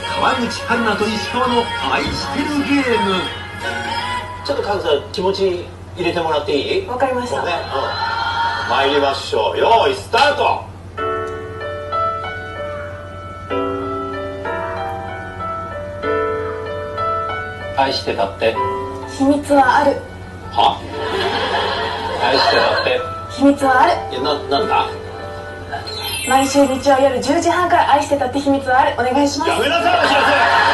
川口春奈と石川の愛してるゲーム。ちょっとカズさん気持ち入れてもらっていい？わかりました。ごめんうん。参りましょう。よーいスタート！愛してたって？秘密はある。は？愛してたって？秘密はある。いやななんだ？毎週日曜夜10時半から愛してたって秘密はある。お願いします。やめなさいお知らせ